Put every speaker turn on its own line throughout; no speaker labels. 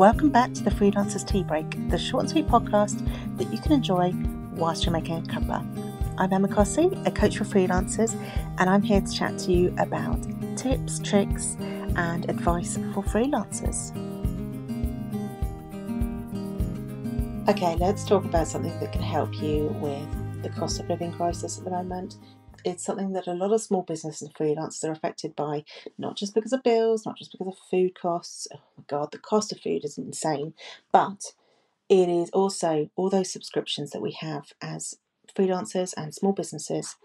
Welcome back to the Freelancers Tea Break, the short and sweet podcast that you can enjoy whilst you're making a cuppa. I'm Emma Cossey, a coach for freelancers, and I'm here to chat to you about tips, tricks, and advice for freelancers. Okay, let's talk about something that can help you with the cost of living crisis at the moment it's something that a lot of small business and freelancers are affected by, not just because of bills, not just because of food costs. Oh my God, the cost of food is insane, but it is also all those subscriptions that we have as freelancers and small businesses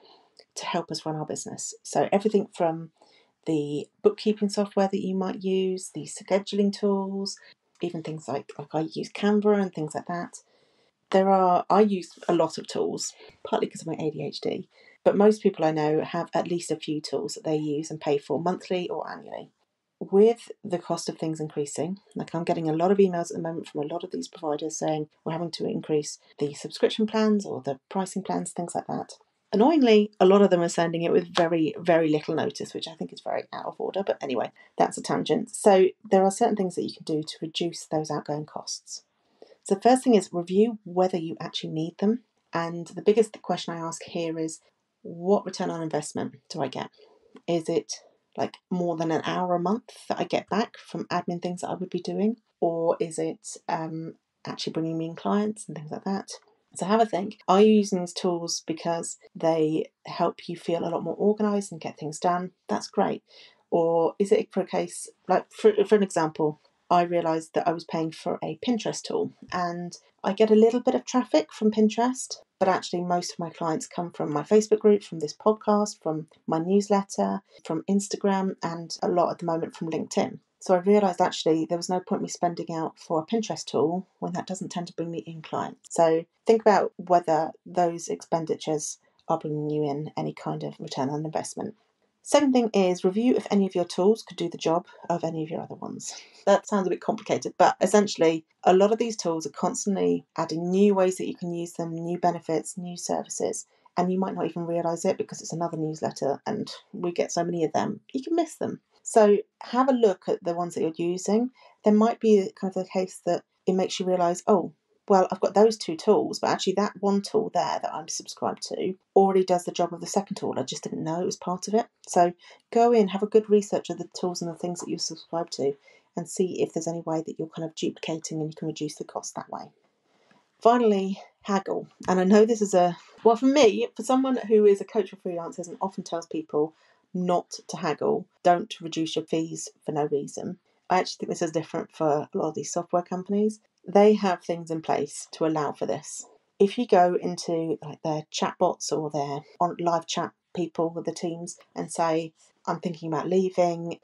to help us run our business. So everything from the bookkeeping software that you might use, the scheduling tools, even things like like I use Canva and things like that. There are I use a lot of tools, partly because of my ADHD, but most people I know have at least a few tools that they use and pay for monthly or annually. With the cost of things increasing, like I'm getting a lot of emails at the moment from a lot of these providers saying we're having to increase the subscription plans or the pricing plans, things like that. Annoyingly, a lot of them are sending it with very, very little notice, which I think is very out of order. But anyway, that's a tangent. So, there are certain things that you can do to reduce those outgoing costs. So, the first thing is review whether you actually need them. And the biggest question I ask here is what return on investment do I get? Is it like more than an hour a month that I get back from admin things that I would be doing? Or is it um, actually bringing me in clients and things like that? So have a think. Are you using these tools because they help you feel a lot more organized and get things done? That's great. Or is it for a case, like for, for an example, I realized that I was paying for a Pinterest tool and I get a little bit of traffic from Pinterest, but actually, most of my clients come from my Facebook group, from this podcast, from my newsletter, from Instagram, and a lot at the moment from LinkedIn. So I realised actually there was no point me spending out for a Pinterest tool when that doesn't tend to bring me in clients. So think about whether those expenditures are bringing you in any kind of return on investment. Second thing is review if any of your tools could do the job of any of your other ones. That sounds a bit complicated, but essentially, a lot of these tools are constantly adding new ways that you can use them, new benefits, new services, and you might not even realize it because it's another newsletter and we get so many of them, you can miss them. So, have a look at the ones that you're using. There might be kind of the case that it makes you realize, oh, well, I've got those two tools, but actually that one tool there that I'm subscribed to already does the job of the second tool. I just didn't know it was part of it. So go in, have a good research of the tools and the things that you subscribe to, and see if there's any way that you're kind of duplicating and you can reduce the cost that way. Finally, haggle. And I know this is a, well, for me, for someone who is a coach for freelancers and often tells people not to haggle, don't reduce your fees for no reason. I actually think this is different for a lot of these software companies they have things in place to allow for this. If you go into like their chatbots or their on live chat people with the teams and say, I'm thinking about leaving,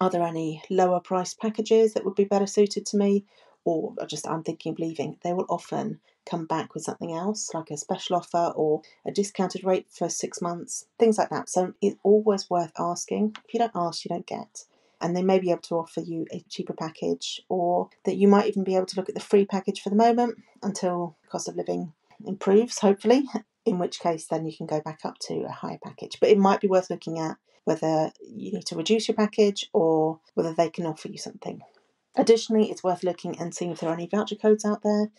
are there any lower price packages that would be better suited to me? Or just I'm thinking of leaving, they will often come back with something else, like a special offer or a discounted rate for six months, things like that. So it's always worth asking. If you don't ask, you don't get and they may be able to offer you a cheaper package, or that you might even be able to look at the free package for the moment until cost of living improves, hopefully, in which case then you can go back up to a higher package. But it might be worth looking at whether you need to reduce your package or whether they can offer you something. Additionally, it's worth looking and seeing if there are any voucher codes out there.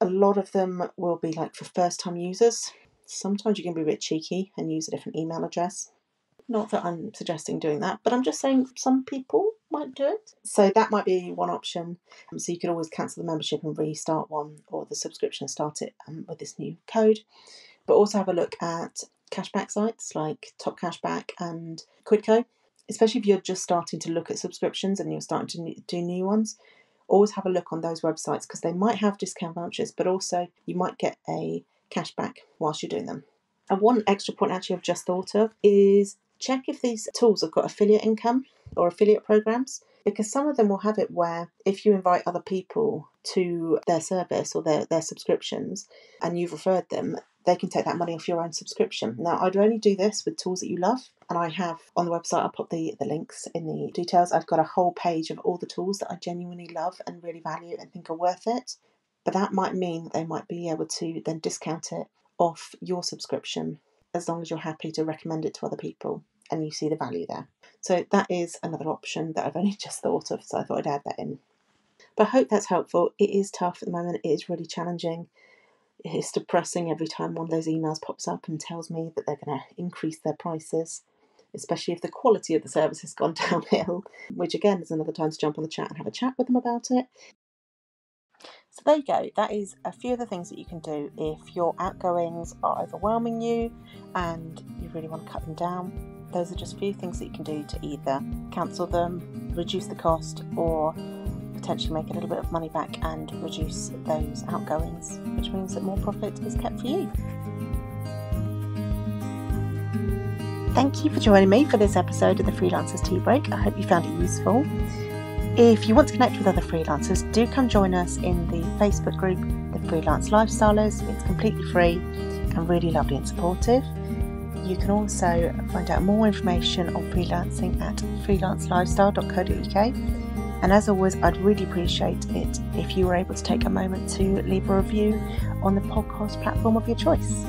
A lot of them will be like for first time users. Sometimes you can be a bit cheeky and use a different email address. Not that I'm suggesting doing that, but I'm just saying some people might do it. So that might be one option. Um, so you could always cancel the membership and restart one or the subscription and start it um, with this new code. But also have a look at cashback sites like Top Cashback and Quidco, especially if you're just starting to look at subscriptions and you're starting to do new ones. Always have a look on those websites because they might have discount vouchers, but also you might get a cashback whilst you're doing them. And one extra point actually I've just thought of is check if these tools have got affiliate income or affiliate programs because some of them will have it where if you invite other people to their service or their, their subscriptions and you've referred them, they can take that money off your own subscription. Now, I'd only do this with tools that you love, and I have on the website, I'll put the, the links in the details. I've got a whole page of all the tools that I genuinely love and really value and think are worth it. But that might mean that they might be able to then discount it off your subscription as long as you're happy to recommend it to other people and you see the value there. So that is another option that I've only just thought of, so I thought I'd add that in. But I hope that's helpful. It is tough at the moment, it is really challenging. It's depressing every time one of those emails pops up and tells me that they're going to increase their prices, especially if the quality of the service has gone downhill, which again is another time to jump on the chat and have a chat with them about it. So there you go. That is a few of the things that you can do if your outgoings are overwhelming you and you really want to cut them down. Those are just a few things that you can do to either cancel them, reduce the cost, or potentially make a little bit of money back and reduce those outgoings, which means that more profit is kept for you. Thank you for joining me for this episode of the Freelancers Tea Break. I hope you found it useful. If you want to connect with other freelancers, do come join us in the Facebook group, The Freelance Lifestylers. It's completely free and really lovely and supportive. You can also find out more information on freelancing at freelancelifestyle.co.uk. And as always, I'd really appreciate it if you were able to take a moment to leave a review on the podcast platform of your choice.